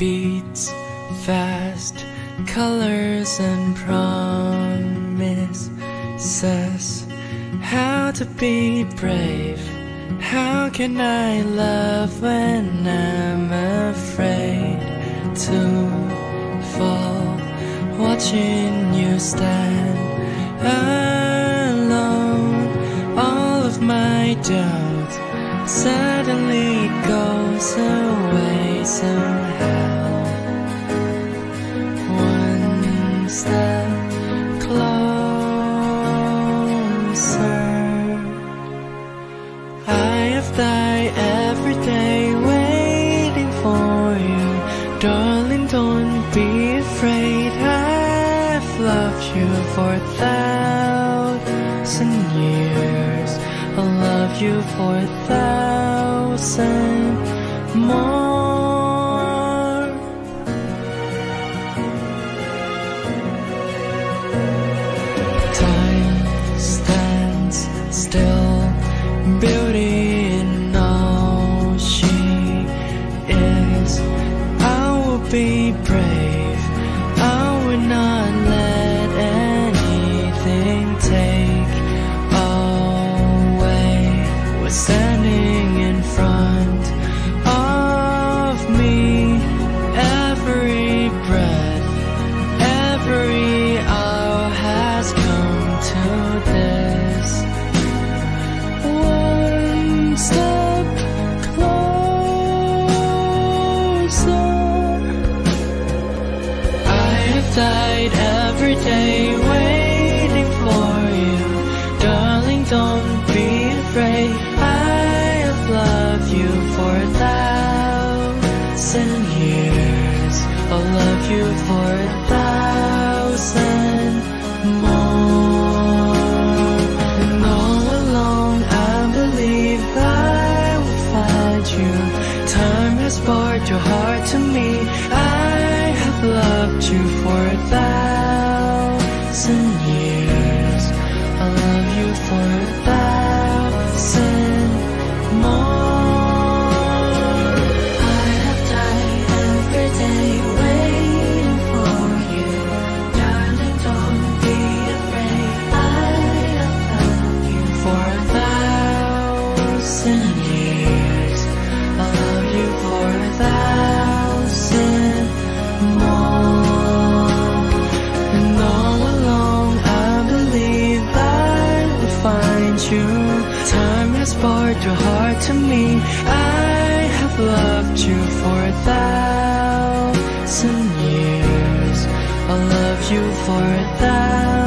beats, fast colors and promises. How to be brave? How can I love when I'm afraid to fall? Watching you stand alone, all of my doubts suddenly goes away somehow. One step closer. I have died every day waiting for you. Darling, don't be afraid. I've loved you for a thousand years. I'll love you for a thousand more. Be brave, Died every day waiting for you. Darling, don't be afraid. I have loved you for a thousand years. I'll love you for a thousand more. And all along, I believe I will find you. Time has brought your heart to me. You for a thousand to me. I have loved you for a thousand years. I'll love you for a thousand